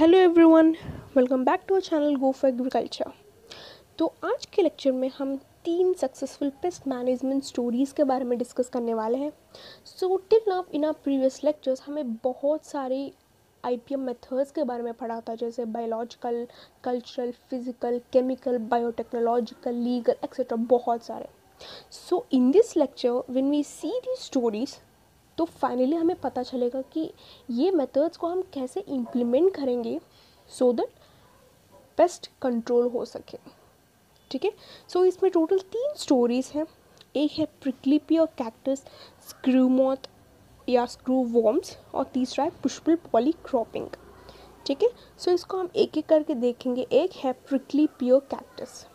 Hello everyone, welcome back to our channel go for agriculture. तो आज के lecture में हम तीन सक्सेसफुल पेस्ट मैनेजमेंट स्टोरीज़ के बारे में डिस्कस करने वाले हैं। So till now in our previous lectures हमें बहुत सारी आई पी एम मेथड्स के बारे में पढ़ा था, जैसे biological cultural physical chemical biotechnological legal etcetera बहुत सारे। So in this lecture when we see the stories तो फाइनली हमें पता चलेगा कि ये मेथड्स को हम कैसे इम्प्लीमेंट करेंगे सो दैट बेस्ट कंट्रोल हो सके। ठीक है? सो इसमें टोटल तीन स्टोरीज़ हैं। एक है प्रिक्लिपी और कैक्टस स्क्रूमॉथ या स्क्रू वॉर्म्स और तीसरा है पुष्पल पॉली क्रॉपिंग ठीक है? सो इसको हम एक एक करके देखेंगे। एक है prickly pear cactus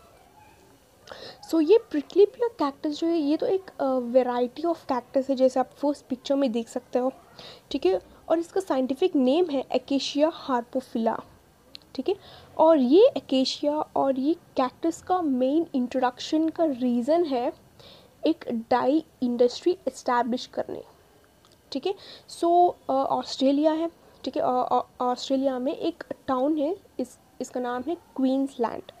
so so, ये प्रिकली प्योर कैक्टस जो है ये तो एक वेराइटी ऑफ़ कैक्टस है जैसे आप फ़र्स्ट पिक्चर में देख सकते हो ठीक है? और इसका साइंटिफिक नेम है एकेशिया हार्पोफिला ठीक है? और ये एकेशिया और ये कैक्टस का मेन इंट्रोडक्शन का रीज़न है एक डाई इंडस्ट्री इस्टेब्लिश करने ठीक है? सो ऑस्ट्रेलिया है ठीक है? ऑस्ट्रेलिया में एक टाउन है इस इसका नाम है क्वींसलैंड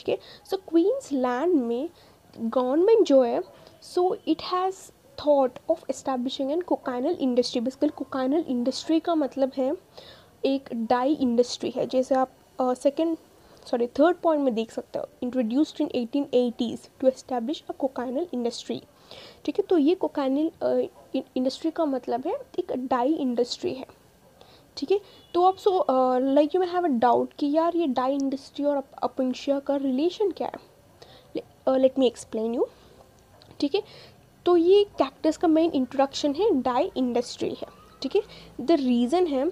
ठीक है? सो क्वींस लैंड में गवर्नमेंट जो है so it has thought of establishing an cochineal industry basically cochineal industry का मतलब है एक डाई इंडस्ट्री है, जैसे आप सेकेंड सॉरी थर्ड पॉइंट में देख सकते हो introduced in eighteen eighties to establish a cochineal industry ठीक है? तो ये कोकाइनल इंडस्ट्री का मतलब है एक डाई इंडस्ट्री है। ठीक है? तो आप so like you may have a doubt कि यार ये डाई इंडस्ट्री और अपेंशिया का रिलेशन क्या है? लेट मी एक्सप्लेन यू ठीक है? तो ये कैक्टस का मेन इंट्रोडक्शन है डाई इंडस्ट्री है, ठीक है? द रीज़न है,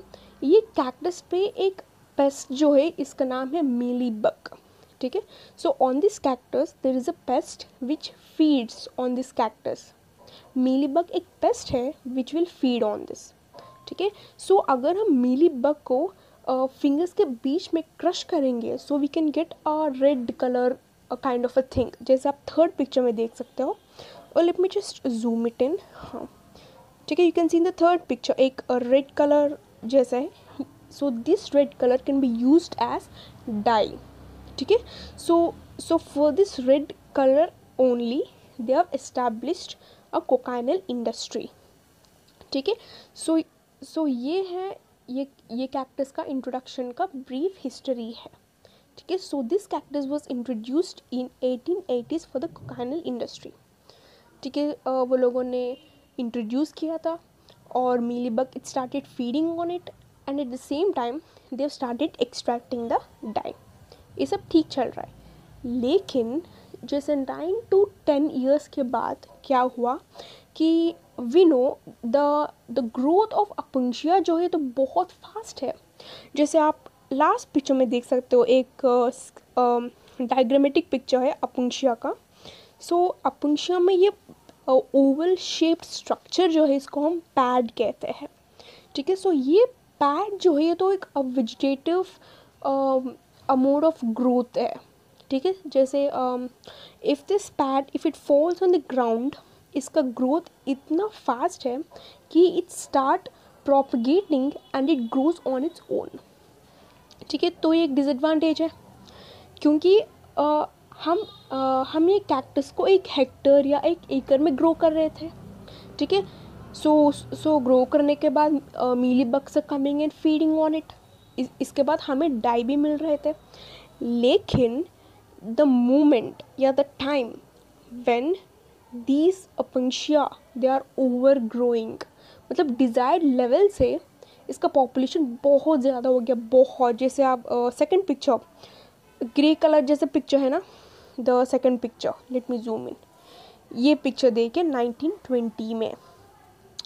ये कैक्टस पे एक पेस्ट जो है, इसका नाम है मीली बग ठीक है? So on this cactus there is a pest which feeds on this cactus mealy bug एक पेस्ट है which will feed on this ठीक है? सो अगर हम मीली बग को फिंगर्स uh, के बीच में क्रश करेंगे so we can get a red colour kind of a thing जैसे आप थर्ड पिक्चर में देख सकते हो। और let me just zoom it in हाँ। ठीक है you can see in the third picture एक रेड कलर जैसा है। So this red colour can be use as dye ठीक है? So so for this red colour only they have established a cochineal industry ठीक है? So सो so, ये है ये ये कैक्टस का इंट्रोडक्शन का ब्रीफ हिस्ट्री है ठीक है? So this cactus was introduced in eighteen eighties for the cochineal industry ठीक है? वो लोगों ने इंट्रोड्यूस किया था और mealy bug it started feeding on it and at the same time they started extracting the dye ये सब ठीक चल रहा है। लेकिन जैसे नाइन टू टेन ईयर्स के बाद क्या हुआ कि we know the the growth of Opuntia जो है तो बहुत फास्ट है। जैसे आप लास्ट पिक्चर में देख सकते हो एक डायग्रामेटिक पिक्चर है अपुंशिया का। सो so, अपुंशिया में ये ओवल शेप्ड स्ट्रक्चर जो है इसको हम पैड कहते हैं। ठीक है? सो ये पैड जो है ये तो एक वेजिटेटिव मोड ऑफ़ ग्रोथ है। ठीक है? जैसे if this pad if it falls on the ground इसका ग्रोथ इतना फास्ट है कि it start propagating and it grows on its own ठीक है तो ये एक डिसएडवांटेज है क्योंकि आ, हम आ, हम ये कैक्टस को एक हेक्टर या एक एकड़ में ग्रो कर रहे थे। ठीक है सो सो ग्रो करने के बाद mealy bugs coming and feeding on it इसके बाद हमें डाई भी मिल रहे थे। लेकिन द मोमेंट या the time when these Opuntia they are over growing मतलब डिज़ायर्ड लेवल से इसका पॉपुलेशन बहुत ज़्यादा हो गया बहुत। जैसे आप सेकंड पिक्चर ग्रे कलर जैसे पिक्चर है ना the second picture let me zoom in ये पिक्चर देखिए नाइनटीन ट्वेंटी में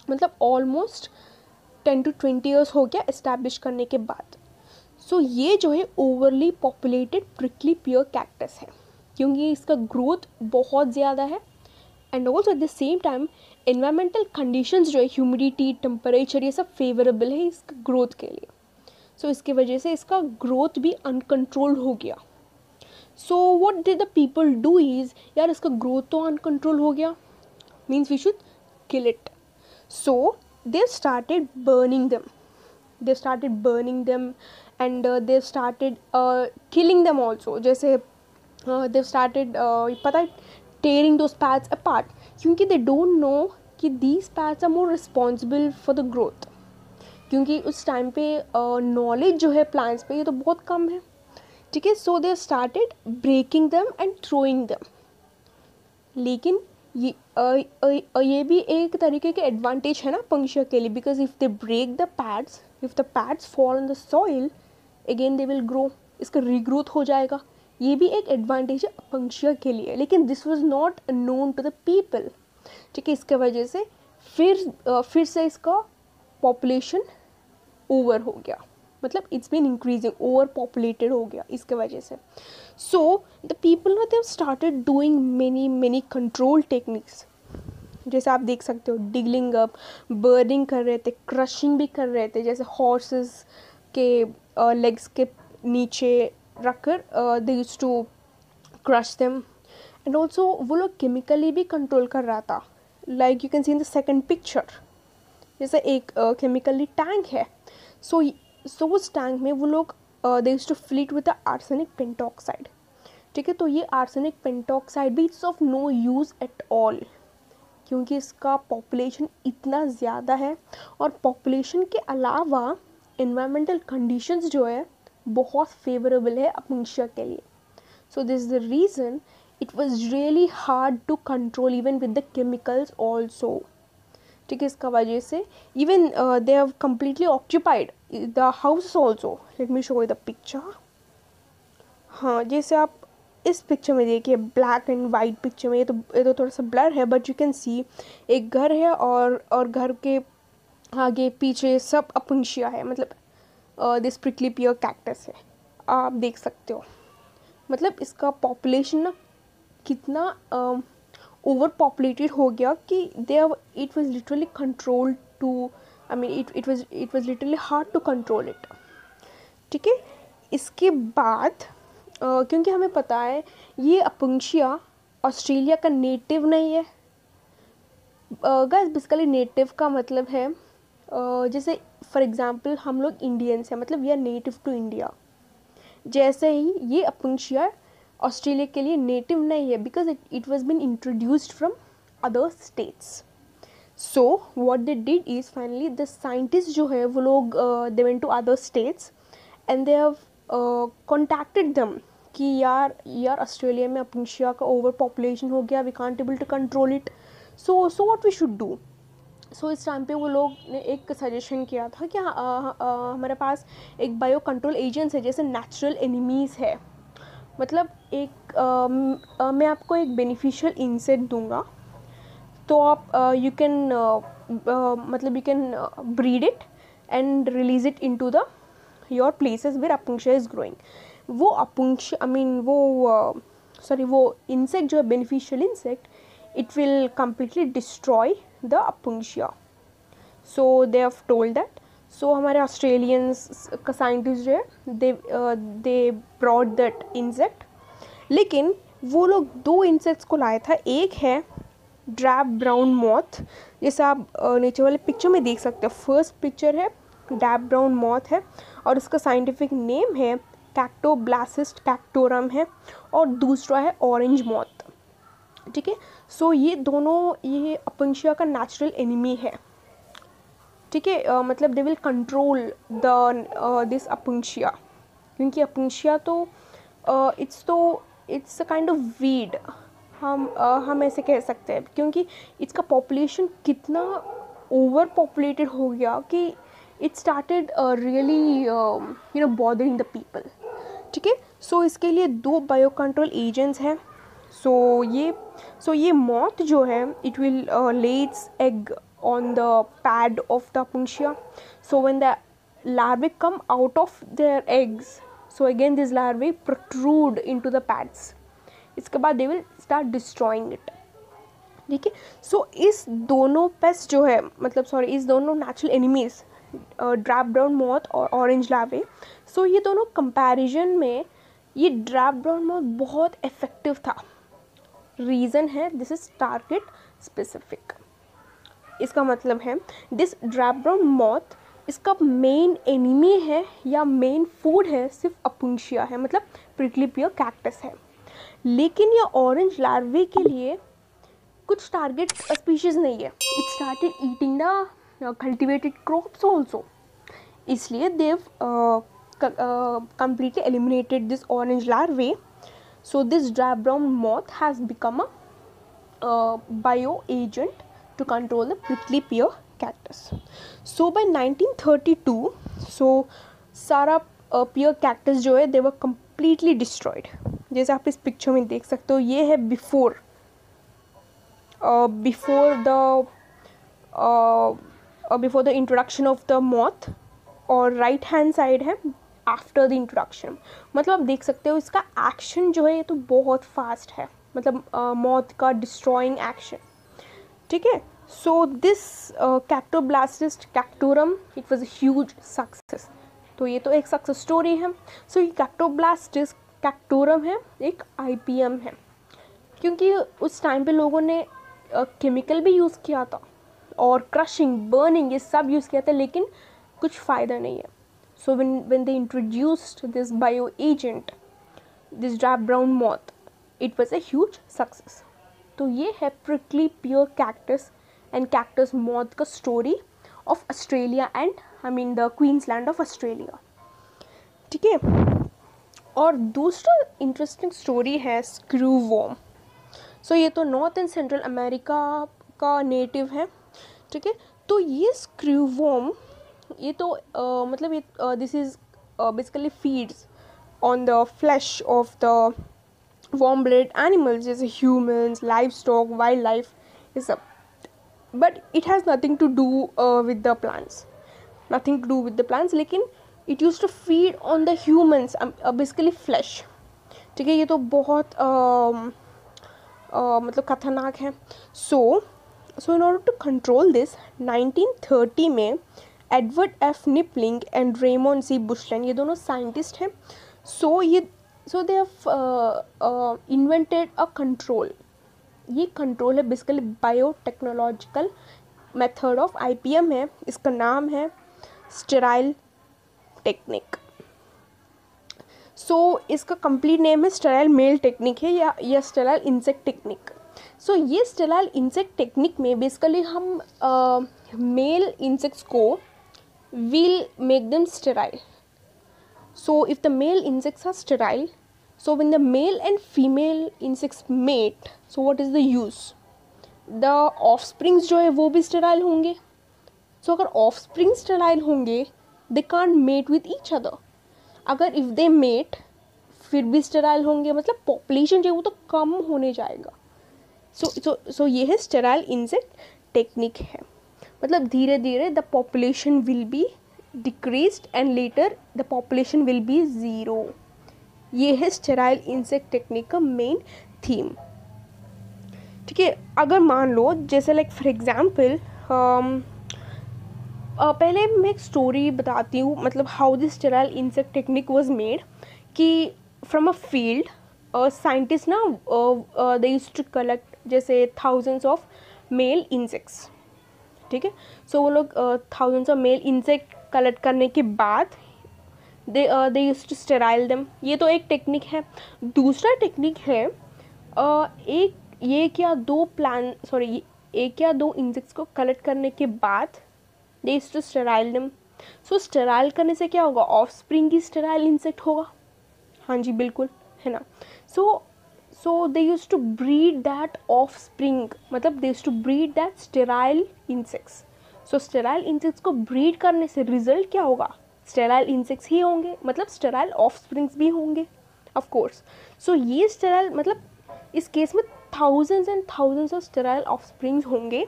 मतलब almost ten to twenty years हो गया इस्टेब्लिश करने के बाद। सो so, ये जो है overly populated prickly pear cactus है क्योंकि इसका ग्रोथ बहुत ज़्यादा है। And also at the same time environmental conditions जो है ह्यूमिडिटी टेम्परेचर ये सब फेवरेबल है इसका ग्रोथ के लिए। सो so, इसकी वजह से इसका ग्रोथ भी अनकंट्रोल्ड हो गया। So what did the people do is यार इसका ग्रोथ तो अनकंट्रोल हो गया। Means we should kill it so they started burning them they started burning them and they started killing them also जैसे they started पता है tearing those pads apart क्योंकि they don't know कि these pads are more responsible for the growth क्योंकि उस time पे knowledge uh, जो है प्लांट्स पे ये तो बहुत कम है। ठीक है? So they started breaking them and throwing them लेकिन ये आ, ये भी एक तरीके के एडवांटेज है ना पंक्शिया के लिए because if they break the pads if the pads fall in the soil again they will grow इसका रीग्रोथ हो जाएगा। ये भी एक एडवांटेज है पंक्शिया के लिए, लेकिन this was not known to the people ठीक है, इसके वजह से फिर फिर से इसका पॉपुलेशन ओवर हो गया. मतलब it's been increasing over populated हो गया इसके वजह से. सो द पीपल ना they started doing many many control techniques जैसे आप देख सकते हो डिगलिंग अप बर्निंग कर रहे थे क्रशिंग भी कर रहे थे, जैसे हॉर्सेस के लेग्स के नीचे रख कर they use to crush them and also वो लोग केमिकली भी कंट्रोल कर रहा था. Like you can see in the second picture जैसे एक केमिकली uh, टैंक है. सो सो उस टैंक में वो लोग they use to fleet with the arsenic pentoxide ठीक है? तो ये आर्सेनिक पेंटॉक्साइड भी it's of no use at all क्योंकि इसका पॉपुलेशन इतना ज़्यादा है. और पॉपुलेशन के अलावा इन्वायरमेंटल कंडीशंस जो है बहुत फेवरेबल है अपंशिया के लिए। So this the reason it was really hard to control even with the chemicals also ठीक है, इसका वजह से even they have completely occupied the house also let me show the picture हाँ जैसे आप इस पिक्चर में देखिए ब्लैक एंड वाइट पिक्चर में, ये तो ये तो थोड़ा सा ब्लर है बट यू कैन सी एक घर है और और घर के आगे पीछे सब अपंशिया है। मतलब दिस प्रिकली पियर कैक्टस है। आप देख सकते हो। मतलब इसका पॉपुलेशन ना कितना ओवर पॉपुलेटेड हो गया कि they it was literally control to I mean it it was it was literally hard to control it ठीक है? इसके बाद uh, क्योंकि हमें पता है ये अपंशिया ऑस्ट्रेलिया का नेटिव नहीं है। गैस बेसिकली नेटिव का मतलब है uh, जैसे फॉर एग्ज़ाम्पल हम लोग इंडियंस हैं मतलब we are native to India जैसे ही ये अपंशिया ऑस्ट्रेलिया के लिए नेटिव नहीं है because it it was been introduced from other states so what they did is finally the scientist जो है, वो लोग they went to other states and they have contacted them कि यार यार ऑस्ट्रेलिया में अपनिशिया का ओवर पॉपुलेशन हो गया we can't able to control it so so what we should do so इस टाइम पे वो लोग ने एक सजेशन किया था कि हाँ हमारे पास एक बायो कंट्रोल एजेंट्स है जैसे नेचुरल एनिमीज़ है। मतलब एक आ, मैं आपको एक बेनिफिशियल इंसेट दूँगा। तो आप यू कैन मतलब you can breed it and release it in to the your places where Opuntia is growing वो अपुंक्ष आई मीन वो सॉरी वो इंसेक्ट जो है beneficial insect it will completely destroy the Opuntia. So they have told that so हमारे Australians का scientist जो है they they brought that insect लेकिन वो लोग दो इंसेक्ट्स को लाया था। एक है ड्रैप ब्राउन मॉथ जैसे आप नीचे uh, वाले पिक्चर में देख सकते हो। फ़र्स्ट पिक्चर है डैप ब्राउन मॉथ है। और उसका साइंटिफिक नेम है कैक्टोब्लासिस्ट कैक्टोरम है। और दूसरा है ऑरेंज मॉथ ठीक है? सो ये दोनों ये अपंशिया का नेचुरल एनिमी है। ठीक है? मतलब they will control the this Opuntia क्योंकि अपुंशिया तो इट्स uh, तो it's a kind of weed हम uh, हम ऐसे कह सकते हैं। क्योंकि इसका पॉपुलेशन कितना ओवर पॉपुलेटेड हो गया कि it started really you know bothering the people ठीक है? सो इसके लिए दो बायो कंट्रोल एजेंट्स हैं। सो ये सो ये मौत जो है it will lay its egg on the pad of the Apuntia. So when the larvae come out of their eggs, so again these larvae protrude into the pads. इसके बाद they will start destroying it ठीक है सो इस दोनों paste जो है मतलब sorry इस दोनों natural enemies drab brown moth और ऑरेंज लावे सो ये दोनों कंपैरिजन में ये ड्रैप ब्राउन मॉथ बहुत इफ़ेक्टिव था रीज़न है दिस इज़ टारगेट स्पेसिफिक इसका मतलब है दिस ड्रैप ब्राउन मॉथ इसका मेन एनिमी है या मेन फ़ूड है, सिर्फ़ अपुंशिया है मतलब प्रिकलिपियर कैक्टस है। लेकिन ये ऑरेंज लार्वे के लिए कुछ टारगेट स्पीशीज नहीं है। It started eating the cultivated crops also इसलिए they completely eliminated this orange larvae so this dry brown moth has become a uh, bio agent to control the prickly pear cactus. So by 1932 so सारा पियर cactus जो है दे were completely destroyed जैसे आप इस picture में देख सकते हो ये है before before the before the introduction of the moth और राइट हैंड साइड है आफ्टर द इंट्रोडक्शन मतलब आप देख सकते हो इसका एक्शन जो है ये तो बहुत फास्ट है। मतलब मौत का डिस्ट्रॉइंग एक्शन ठीक है? So this cactoblastis cactorum it was a huge success तो ये तो एक सक्सेस स्टोरी है। सो so, ये कैक्टोब्लास्टिस कैक्टोरम है एक आईपीएम है। क्योंकि उस टाइम पे लोगों ने केमिकल uh, भी यूज़ किया था। और क्रशिंग बर्निंग ये सब यूज़ किया था लेकिन कुछ फ़ायदा नहीं है। So when, when they introduced this bioagent, this drab brown moth, it was a huge success. तो ये है prickly pear cactus and cactus moth का story of Australia and I mean the Queensland of Australia. ठीक है और दूसरा interesting story है screw worm so ये तो नॉर्थ एंड सेंट्रल अमेरिका का नेटिव है ठीक है तो ये स्क्रू वॉम ये तो आ, मतलब ये this is basically feeds on the flesh of the warm blood animals जैसे humans livestock wildlife ये सब। But it has nothing to do with the plants nothing to do with the plants लेकिन it use to feed on the humans basically flesh ठीक है ये तो बहुत मतलब खतरनाक है। So so in order to control this 1930 में Edward F Knipling and Raymond C Bushland ये दोनों साइंटिस्ट हैं। सो so, ये so they invented a control ये कंट्रोल है basically biotechnological method of IPM है। इसका नाम है स्टेराइल टेक्निक सो इसका कंप्लीट नेम है स्टेराइल मेल टेक्निक है या या स्टेराइल इंसेक्ट टेक्निक सो ये स्टेराइल इंसेक्ट टेक्निक में बेसिकली हम मेल uh, इंसेक्ट्स को will make them sterile. So if the male insects are sterile, so when the male and female insects mate, so what is the use? The offsprings जो है वो भी sterile होंगे. So अगर offspring sterile होंगे, they can't mate with each other. अगर if they mate, फिर भी sterile होंगे मतलब population जो है वो तो कम होने जाएगा. So so so ये है sterile insect technique है. मतलब धीरे धीरे the population will be decreased and later the population will be zero ये है स्टेराइल इंसेक्ट टेक्निक का मेन थीम ठीक है, अगर मान लो, जैसे लाइक फॉर एग्ज़ाम्पल पहले मैं एक स्टोरी बताती हूँ मतलब how this sterile insect technique was made कि फ्रॉम अ फ़ील्ड साइंटिस्ट ना दे यूज़ टू कलेक्ट जैसे थाउजेंड्स ऑफ़ मेल इंसेक्ट्स ठीक है? सो वो लोग thousands of male insect collect करने के बाद they they use to sterile them ये तो एक टेक्निक है। दूसरा टेक्निक है uh, एक ये क्या दो प्लान सॉरी एक या दो इंसेक्ट्स को कलेक्ट करने के बाद दे यूज़ टू स्टेराइल दम सो स्टेराइल करने से क्या होगा? ऑफ़ स्प्रिंग की स्टेराइल इंसेक्ट होगा। हाँ जी बिल्कुल है ना? So so they use to breed that offspring मतलब they use to breed that sterile insects so sterile insects को ब्रीड करने से रिज़ल्ट क्या होगा? स्टेराइल इंसेक्ट्स ही होंगे. मतलब स्टेराइल ऑफ़ स्प्रिंग्स भी होंगे. ऑफ़ कोर्स सो ये स्टेराइल मतलब इस केस में thousands and thousands of sterile offsprings होंगे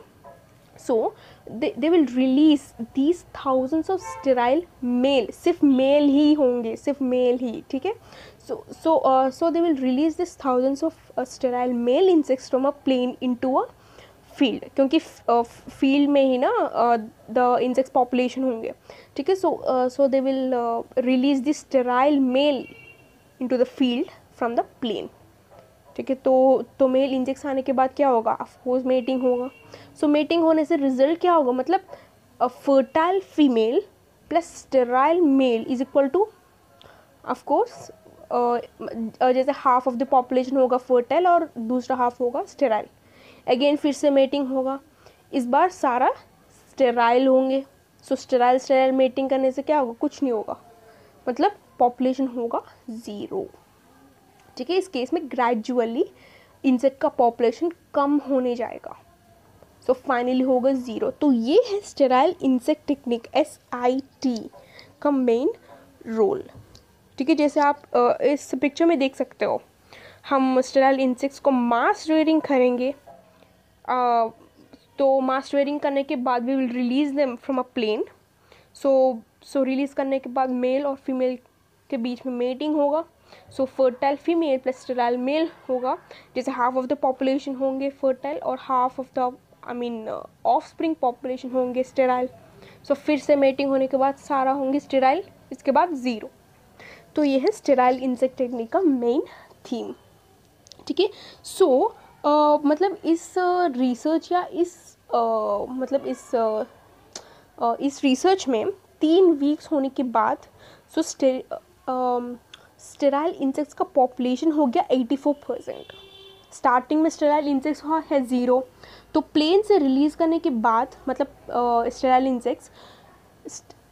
so they will release these thousands of sterile male सिर्फ़ मेल ही होंगे. सिर्फ़ मेल ही. ठीक है? So so uh, so they will release this thousands of uh, sterile male insects from a plane into a field क्योंकि field uh, में ही ना the insects population होंगे। ठीक है? So so they will release this sterile male into the field from the plane ठीक है? तो तो मेल इंजेक्ट्स आने के बाद क्या होगा? अफकोर्स मेटिंग होगा। सो मेटिंग होने से रिज़ल्ट क्या होगा? मतलब fertile female plus sterile male is equal to of course जैसे हाफ़ ऑफ़ द पॉपुलेशन होगा फर्टाइल और दूसरा हाफ़ होगा स्टेराइल अगेन फिर से मेटिंग होगा. इस बार सारा स्टेराइल होंगे. सो स्टेराइल स्टेराइल मेटिंग करने से क्या होगा? कुछ नहीं होगा. मतलब पॉपुलेशन होगा ज़ीरो ठीक है? इस केस में ग्रेजुअली इंसेक्ट का पॉपुलेशन कम होने जाएगा. सो so, फाइनली होगा ज़ीरो तो ये है sterile insect technique S I T का मेन रोल ठीक है, जैसे आप इस पिक्चर में देख सकते हो, हम स्टेराइल इंसेक्ट्स को मास रेयरिंग करेंगे। तो मास रेयरिंग करने के बाद we will release them from a plane so so release करने के बाद मेल और फीमेल के बीच में मेटिंग होगा। So fertile female plus sterile male होगा। जैसे हाफ़ ऑफ़ द पॉपुलेशन होंगे फर्टाइल और half of the I mean offspring population होंगे स्टेराइल सो फिर से मेटिंग होने के बाद सारा होंगे स्टेराइल इसके बाद ज़ीरो तो ये है स्टेराइल इंसेक्ट टेक्निक का मेन थीम। ठीक है? सो मतलब इस रिसर्च uh, या इस uh, मतलब इस uh, इस रिसर्च में तीन वीक्स होने के बाद सो स्टे स्टेराइल इंसेक्ट्स का पॉपुलेशन हो गया 84 परसेंट स्टार्टिंग में स्टेराइल इंसेक्ट्स हुआ है ज़ीरो तो प्लेन से रिलीज़ करने के बाद मतलब sterile insects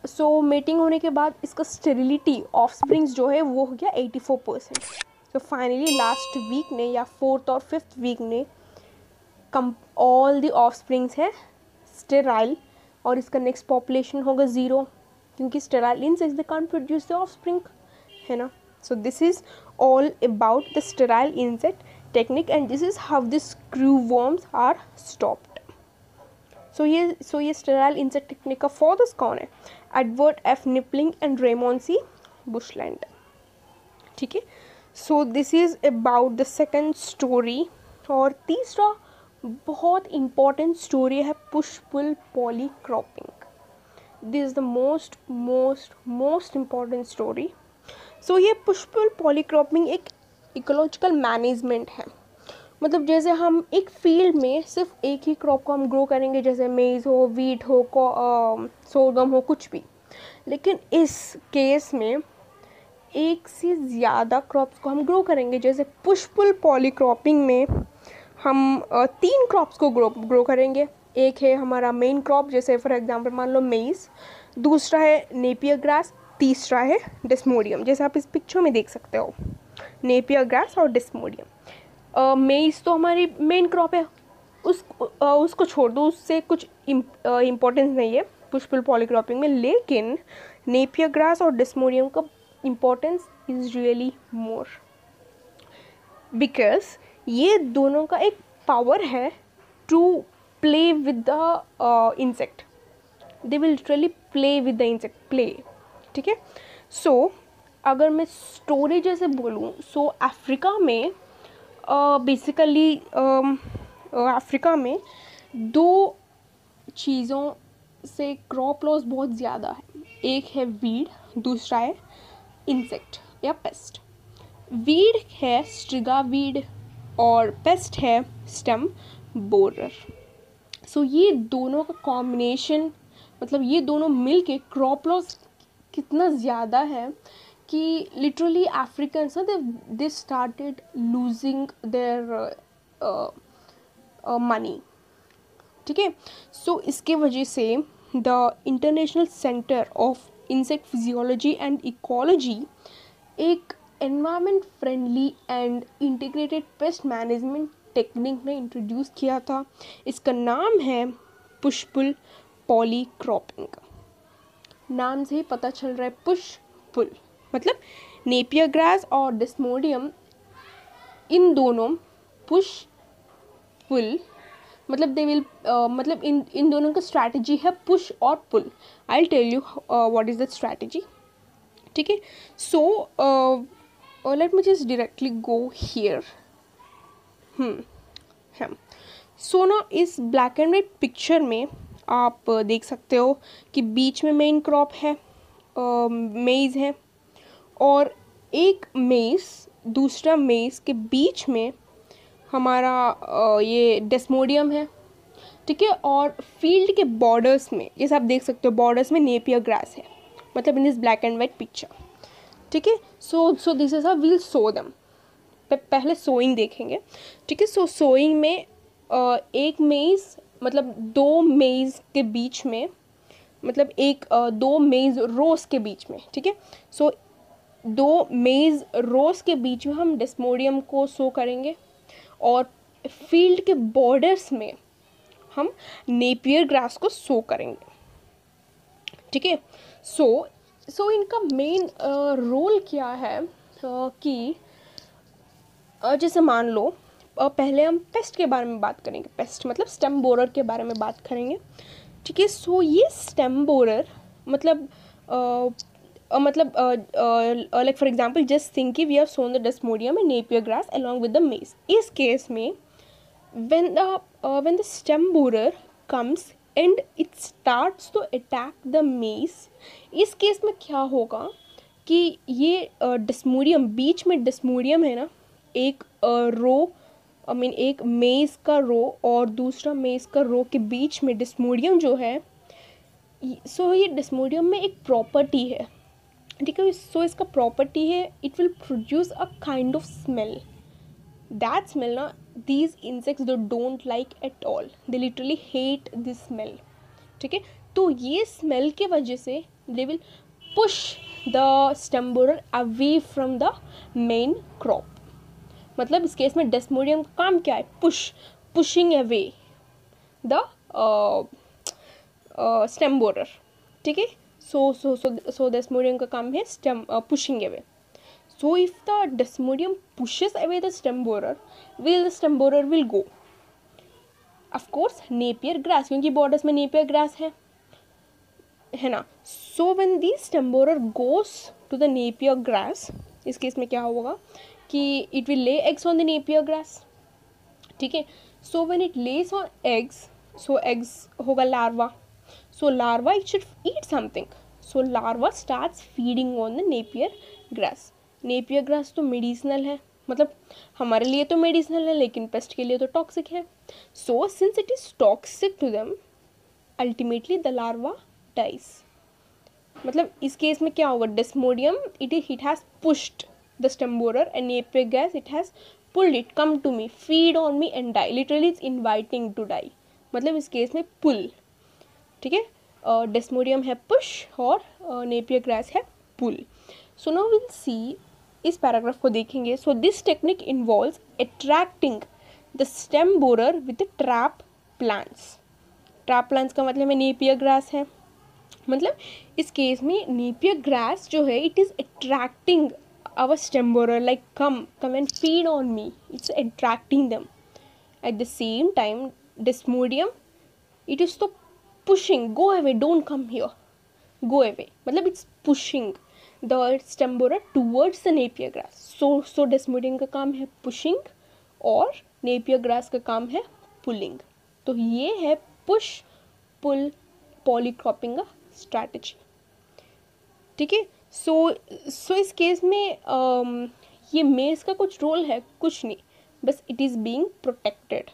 so so, mating होने के बाद इसका स्टेरिलिटी ऑफ़ स्प्रिंग्स जो है वो हो गया 84 परसेंट तो फाइनली लास्ट वीक ने या फोर्थ और फिफ्थ वीक ने come all the offsprings है स्टेराइल और इसका नेक्स्ट पॉपुलेशन होगा ज़ीरो क्योंकि sterile insects they can't produce the offspring है ना? So this is all about the sterile insect technique and this is how the screw worms are stopped. So ये so ये sterile insect technique का fathers कौन है? Edward F Knipling and Raymond C Bushland ठीक है? So this is about the second story और तीसरा बहुत इंपॉर्टेंट स्टोरी है push pull polycropping this is the most most most important story so ये पुष्पुल पॉली क्रॉपिंग एक ecological management है। मतलब जैसे हम एक फ़ील्ड में सिर्फ़ एक ही क्रॉप को हम ग्रो करेंगे, जैसे मेज़ हो वीट हो सोगम हो, कुछ भी। लेकिन इस केस में एक से ज़्यादा क्रॉप्स को हम ग्रो करेंगे। जैसे पुष्पुल पॉलीक्रॉपिंग में हम तीन क्रॉप्स को ग्रो ग्रो करेंगे। एक है हमारा मेन क्रॉप जैसे फॉर एग्जांपल मान लो मेज़ दूसरा है नेपियर ग्रास तीसरा है डिस्मोडियम जैसे आप इस पिक्चर में देख सकते हो नेपियर ग्रास और डिस्मोडियम मेज़ तो हमारी मेन क्रॉप है। उस uh, उसको छोड़ दो उससे कुछ इम्पोर्टेंस नहीं है पुष्पल पॉलीक्रॉपिंग में लेकिन नेपियर ग्रास और डिस्मोरियम का importance is really more because ये दोनों का एक पावर है to play with the insect they will literally play with the insect play ठीक है? सो अगर मैं स्टोरी जैसे बोलूँ सो अफ्रीका में बेसिकली अफ्रीका में दो चीज़ों से क्रॉप लॉस बहुत ज़्यादा है। एक है वीड दूसरा है इंसेक्ट या पेस्ट वीड है स्ट्रिगा वीड और पेस्ट है स्टेम बोरर सो ये दोनों का कॉम्बिनेशन मतलब ये दोनों मिल के क्रॉप लॉस कितना ज़्यादा है कि लिटरली अफ्रीकन्स ना they started losing their money ठीक है? सो इसके वजह से the international centre of insect physiology and ecology एक environment friendly and integrated pest management technique ने इंट्रोड्यूस किया था। इसका नाम है पुष्पुल पॉली क्रॉपिंग नाम से ही पता चल रहा है पुष्पुल। मतलब नेपियर ग्रास और डिस्मोडियम इन दोनों पुश पुल मतलब दे विल uh, मतलब इन इन दोनों का स्ट्रैटेजी है पुश और pull I tell you what is the strategy ठीक है? So let me just directly go here हम सो ना इस ब्लैक एंड वाइट पिक्चर में आप uh, देख सकते हो कि बीच में मेन क्रॉप है मेज़ uh, है और एक मेस, दूसरा मेस के बीच में हमारा ये डेस्मोडियम है, ठीक है? और फ़ील्ड के बॉर्डर्स में, जैसे आप देख सकते हो, बॉर्डर्स में नेपियर ग्रास है मतलब in this black and white picture, ठीक है? So so this is a will sow them. पहले सोइंग देखेंगे, ठीक है? सो, सोइंग में एक मेज़ मतलब दो मेज़ के बीच में मतलब एक दो मेज़ रोज़ के बीच में, ठीक है? सो दो मेज़ रोज़ के बीच में हम डिस्मोडियम को सो करेंगे और फ़ील्ड के बॉर्डर्स में हम नेपियर ग्रास को सो करेंगे। ठीक है? सो सो इनका मेन रोल क्या है? कि जैसे मान लो पहले हम पेस्ट के बारे में बात करेंगे। पेस्ट मतलब स्टेम बोरर के बारे में बात करेंगे। ठीक है? सो ये स्टेम बोरर मतलब uh, मतलब like for example just think we have sown the desmodium and Napier grass along with the maize इस केस में when the when the stem borer comes and it starts to attack the maize इस case में क्या होगा कि ये desmodium uh, बीच में desmodium है ना एक रो आई मीन एक मेज़ का रो और दूसरा मेज़ का रो के बीच में डिस्मोडियम जो है सो so ये डिस्मोडियम में एक प्रॉपर्टी है। ठीक है सो इसका प्रॉपर्टी है it will produce a kind of smell that smell ना these insects though don't like at all they literally hate this smell ठीक है तो ये स्मेल के वजह से they will push the stem borer away from the main crop मतलब इस केस में डेस्मोडियम का काम क्या है? Push pushing away the stem ठीक है सो सो सो सो डेस्मोडियम का काम है stem pushing away so if the desmodium pushes away the stem borer will the stem borer will go of course Napier grass क्योंकि बॉर्डर्स में Napier grass है है ना? So when the stem borer goes to the Napier grass इस case में क्या होगा कि it will lay eggs on the Napier grass ठीक है? So when it lays on eggs so eggs होगा larva so larva it should eat something so larva start feeding on the Napier grass Napier grass तो medicinal है। मतलब हमारे लिए तो medicinal है, लेकिन पेस्ट के लिए तो टॉक्सिक है। So since it is toxic to them ultimately the larva dies मतलब इस केस में क्या होगा? Desmodium it it has pushed the stem borer and napier gas, it has pulled it. Come to me, feed on me and die. Literally, it's inviting to die. मतलब इस case में पुल ठीक है? डेस्मोडियम है push और Napier grass है पुल so no will see इस paragraph को देखेंगे. So this technique involve attracting the stem borer with trap plants trap plants का मतलब है नेपियर ग्रास है. मतलब इस केस में नेपियर ग्रास जो है it is attracting our stem borer, like, come come and feed on me. It's attracting them. At the same time, desmodium, it is so pushing go away don't come here go away मतलब it's pushing the stem borer towards Napier grass so so desmodium का काम है pushing और Napier grass का काम है pulling तो ये है पुश पुल पॉलीक्रॉपिंग का स्ट्रैटेजी ठीक है? सो सो इस केस में um, ये मेज का कुछ रोल है कुछ नहीं. बस इट इज़ बींग प्रोटेक्टेड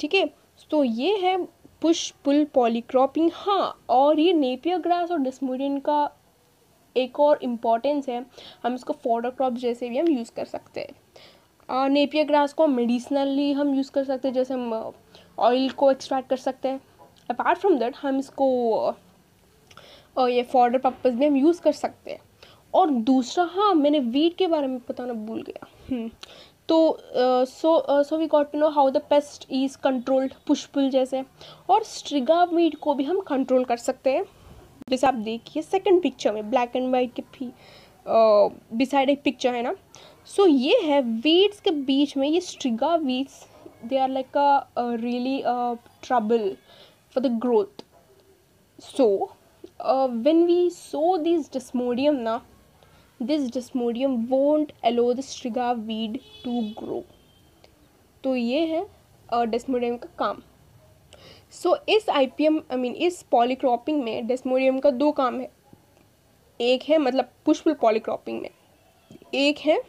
ठीक है? तो ये है पुश पुल पॉलीक्रॉपिंग हाँ और ये नेपियर ग्रास और डिस्मोडियन का एक और इम्पॉर्टेंस है हम इसको फॉडर क्रॉप जैसे भी हम यूज़ कर सकते हैं। नेपियर ग्रास को मेडिसिनली हम यूज़ कर सकते हैं जैसे हम ऑयल को एक्सट्रैक्ट कर सकते हैं। अपार्ट फ्रॉम दैट हम इसको और ये फॉर्डर पर्पज़ भी हम यूज़ कर सकते हैं। और दूसरा हाँ मैंने वीट के बारे में बताना भूल गया। हम्म, तो so so we got to know how the pest is controlled push pull जैसे। और स्ट्रिगा वीट को भी हम कंट्रोल कर सकते हैं। जैसे आप देखिए सेकंड पिक्चर में ब्लैक एंड वाइट के भी बिसाइड एक पिक्चर है ना। सो so, ये है वीड्स के बीच में ये striga weeds they are like a really trouble for the growth so when we so this this desmodium na this won't allow the striga weed to grow. तो ये है डेस्मोडियम का काम। सो so, इस I P M I mean इस polycropping में Desmodium का दो काम है। एक है मतलब पुष्पल पॉलीक्रॉपिंग में। एक है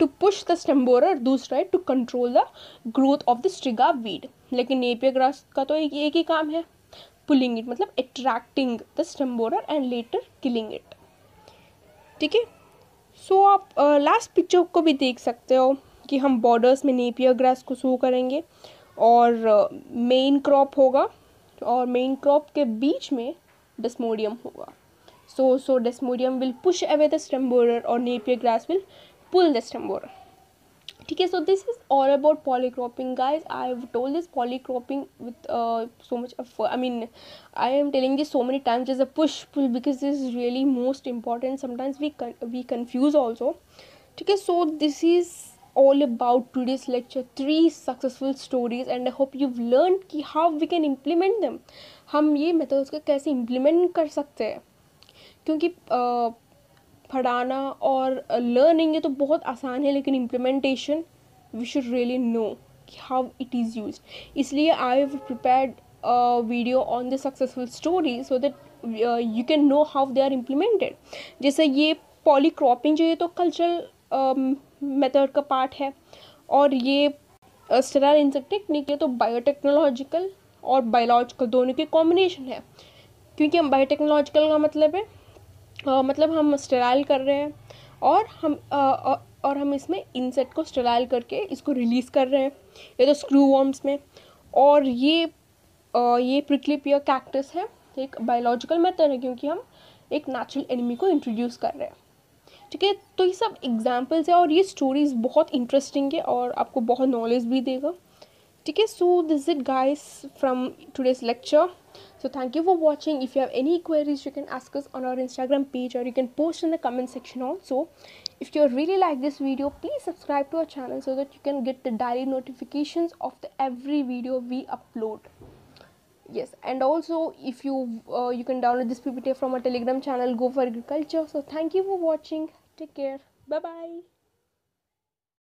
टू पुश द स्टेम्बोरर दूसरा है to control the growth of the striga weed लेकिन नेपियर ग्रास का तो एक एक ही काम है। पुलिंग इट मतलब attracting the stem borer and later killing it ठीक है? सो आप लास्ट पिक्चर को भी देख सकते हो कि हम बॉर्डर्स में नेपियर ग्रास को शुरू करेंगे और मेन uh, क्रॉप होगा और मेन क्रॉप के बीच में डस्मोडियम होगा। So so desmodium will push away the stem borer और Napier grass will pull the stem borer ठीक है so this is all about polycropping guys I have told this polycropping with so much I mean I am telling this so many times is a push pull because this is really most important sometimes we we confuse also ठीक है so this is all about to today's lecture three successful stories and I hope you learn कि how we can implement them हम ये methods को कैसे implement कर सकते हैं? क्योंकि पढ़ाना और लर्निंग ये तो बहुत आसान है, लेकिन implementation we should really know कि हाउ इट इज़ यूज़ इसलिए I have prepared video on the successful story so that you can know how they are implemented जैसे ये पॉलीक्रॉपिंग जो ये तो कल्चरल मेथड का पार्ट है और ये स्टेराइल इंसेक्ट टेक्निक ये तो बायोटेक्नोलॉजिकल और बायोलॉजिकल दोनों की कॉम्बिनेशन है। क्योंकि हम बायोटेक्नोलॉजिकल का मतलब है मतलब हम स्टेराइल कर रहे हैं और हम और हम इसमें इंसेक्ट को स्टेराइल करके इसको रिलीज़ कर रहे हैं, ये तो स्क्रू वॉर्म्स में। और ये ये प्रिक्लिपियर कैक्टस है, एक बायोलॉजिकल मेथड है, क्योंकि हम एक नेचुरल एनिमी को इंट्रोड्यूस कर रहे हैं। ठीक है तो ये सब एग्जाम्पल्स है और ये स्टोरीज बहुत इंटरेस्टिंग है और आपको बहुत नॉलेज भी देगा। okay so this is it guys from today's lecture so thank you for watching. If you have any queries you can ask us on our instagram page or you can post in the comment section also. If you really like this video please subscribe to our channel so that you can get the daily notifications of the every video we upload. Yes and also if you uh, you can download this ppt from our telegram channel go for agriculture. So thank you for watching. Take care. Bye bye